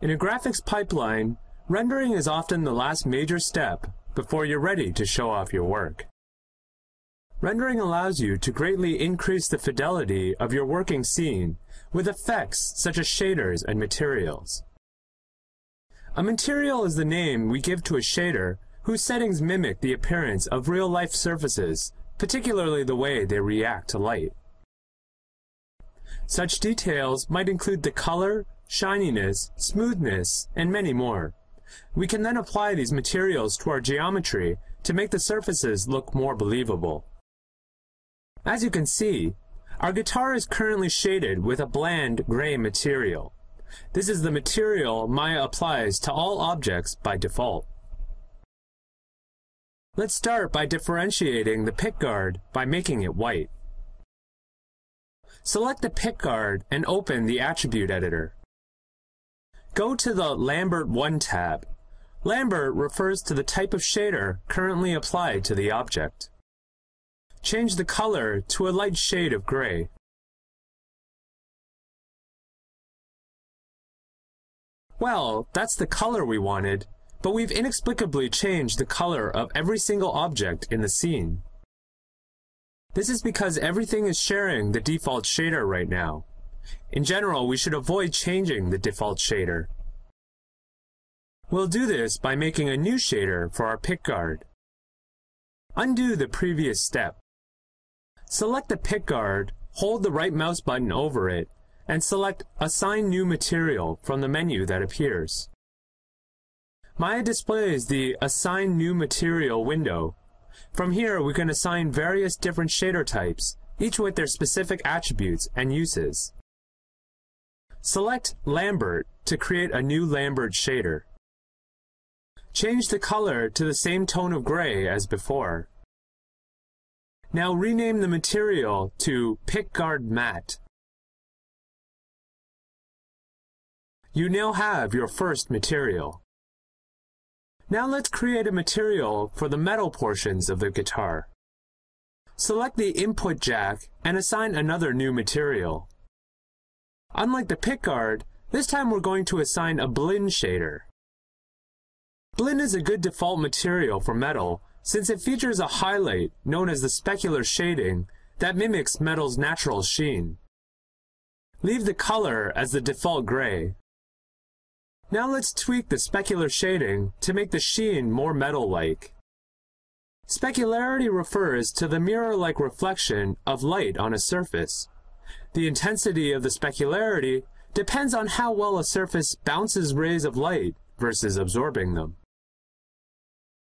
In a graphics pipeline, rendering is often the last major step before you're ready to show off your work. Rendering allows you to greatly increase the fidelity of your working scene with effects such as shaders and materials. A material is the name we give to a shader whose settings mimic the appearance of real-life surfaces, particularly the way they react to light. Such details might include the color, shininess, smoothness, and many more. We can then apply these materials to our geometry to make the surfaces look more believable. As you can see, our guitar is currently shaded with a bland gray material. This is the material Maya applies to all objects by default. Let's start by differentiating the pickguard by making it white. Select the pickguard and open the attribute editor. Go to the Lambert 1 tab. Lambert refers to the type of shader currently applied to the object. Change the color to a light shade of gray. Well, that's the color we wanted, but we've inexplicably changed the color of every single object in the scene. This is because everything is sharing the default shader right now. In general, we should avoid changing the default shader. We'll do this by making a new shader for our pickguard. Undo the previous step. Select the pickguard, hold the right mouse button over it, and select Assign New Material from the menu that appears. Maya displays the Assign New Material window. From here, we can assign various different shader types, each with their specific attributes and uses. Select Lambert to create a new Lambert shader. Change the color to the same tone of gray as before. Now rename the material to Pickguard Matte. You now have your first material. Now let's create a material for the metal portions of the guitar. Select the input jack and assign another new material. Unlike the pickguard, this time we're going to assign a Blinn shader. Blinn is a good default material for metal since it features a highlight known as the specular shading that mimics metal's natural sheen. Leave the color as the default gray. Now let's tweak the specular shading to make the sheen more metal-like. Specularity refers to the mirror-like reflection of light on a surface. The intensity of the specularity depends on how well a surface bounces rays of light versus absorbing them.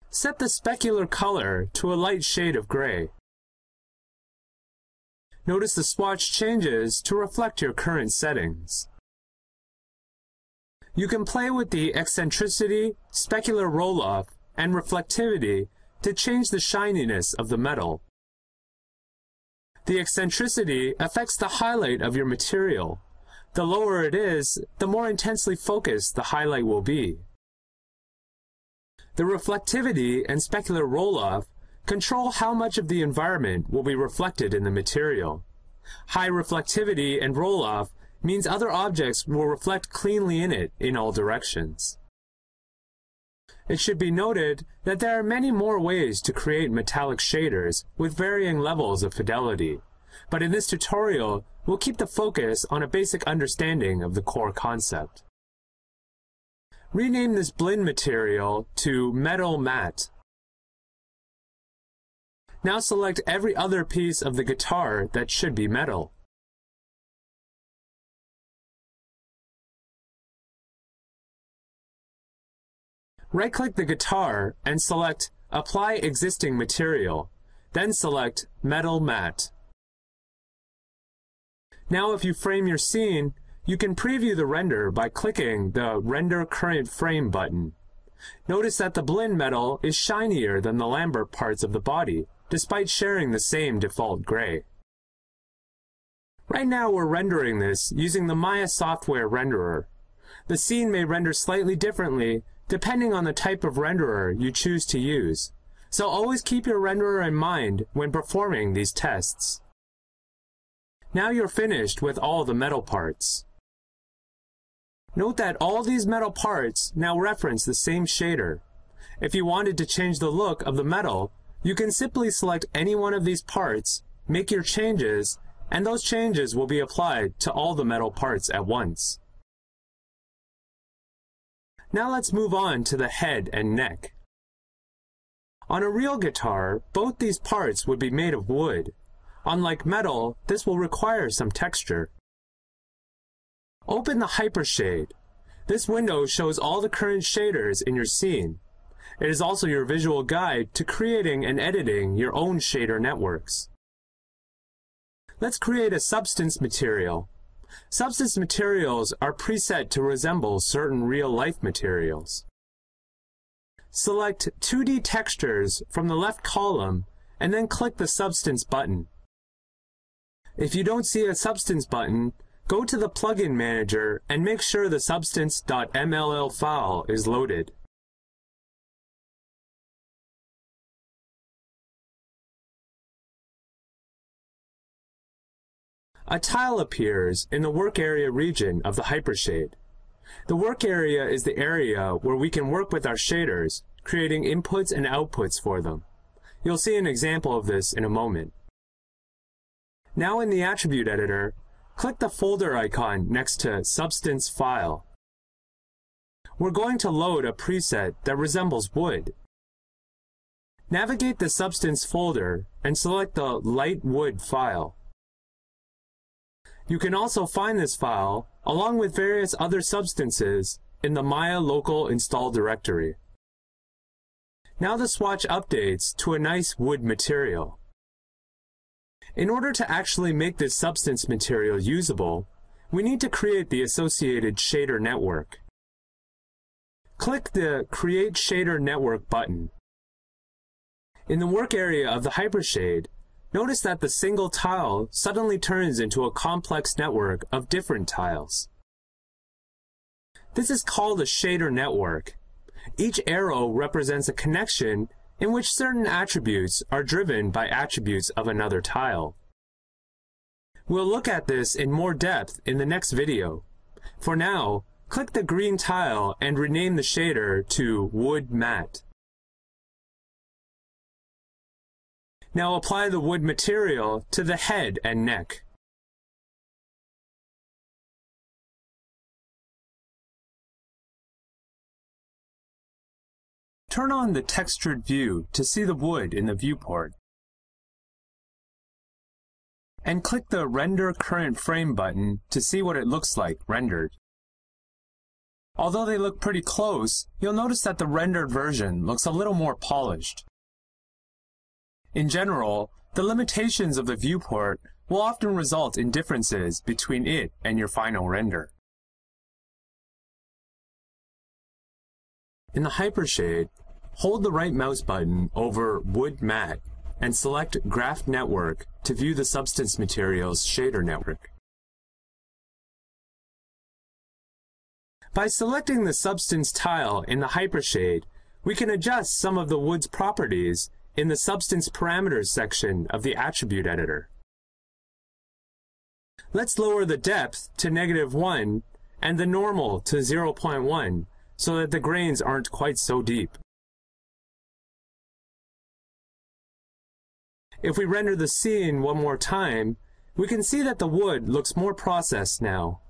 Set the specular color to a light shade of gray. Notice the swatch changes to reflect your current settings. You can play with the eccentricity, specular roll-off, and reflectivity to change the shininess of the metal. The eccentricity affects the highlight of your material. The lower it is, the more intensely focused the highlight will be. The reflectivity and specular roll-off control how much of the environment will be reflected in the material. High reflectivity and roll-off means other objects will reflect cleanly in it in all directions. It should be noted that there are many more ways to create metallic shaders with varying levels of fidelity, but in this tutorial, we'll keep the focus on a basic understanding of the core concept. Rename this Blinn material to Metal Matte. Now select every other piece of the guitar that should be metal. Right-click the guitar and select Apply Existing Material, then select Metal Matte. Now if you frame your scene, you can preview the render by clicking the Render Current Frame button. Notice that the Blinn metal is shinier than the Lambert parts of the body, despite sharing the same default gray. Right now we're rendering this using the Maya software renderer. The scene may render slightly differently depending on the type of renderer you choose to use, so always keep your renderer in mind when performing these tests. Now you're finished with all the metal parts. Note that all these metal parts now reference the same shader. If you wanted to change the look of the metal, you can simply select any one of these parts, make your changes, and those changes will be applied to all the metal parts at once. Now let's move on to the head and neck. On a real guitar, both these parts would be made of wood. Unlike metal, this will require some texture. Open the Hypershade. This window shows all the current shaders in your scene. It is also your visual guide to creating and editing your own shader networks. Let's create a substance material. Substance materials are preset to resemble certain real-life materials. Select 2D textures from the left column and then click the Substance button. If you don't see a Substance button, Go to the Plugin Manager and make sure the substance.mll file is loaded. A tile appears in the work area region of the Hypershade. The work area is the area where we can work with our shaders, creating inputs and outputs for them. You'll see an example of this in a moment. Now in the Attribute Editor, Click the folder icon next to Substance File. We're going to load a preset that resembles wood. Navigate the Substance folder and select the Light Wood file. You can also find this file, along with various other substances, in the Maya local install directory. Now the swatch updates to a nice wood material. In order to actually make this substance material usable, we need to create the associated shader network. Click the Create Shader Network button. In the work area of the Hypershade, notice that the single tile suddenly turns into a complex network of different tiles. This is called a shader network. Each arrow represents a connection in which certain attributes are driven by attributes of another tile. We'll look at this in more depth in the next video. For now, click the green tile and rename the shader to Wood Matte. Now apply the wood material to the head and neck. Turn on the textured view to see the wood in the viewport. And click the Render Current Frame button to see what it looks like rendered. Although they look pretty close, you'll notice that the rendered version looks a little more polished. In general, the limitations of the viewport will often result in differences between it and your final render. In the Hypershade, Hold the right mouse button over Wood Mat and select Graph Network to view the substance materials shader network. By selecting the substance tile in the Hypershade, we can adjust some of the wood's properties in the Substance Parameters section of the Attribute Editor. Let's lower the depth to negative 1 and the normal to 0.1 so that the grains aren't quite so deep. If we render the scene one more time, we can see that the wood looks more processed now.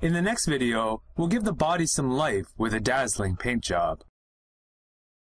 In the next video, we'll give the body some life with a dazzling paint job.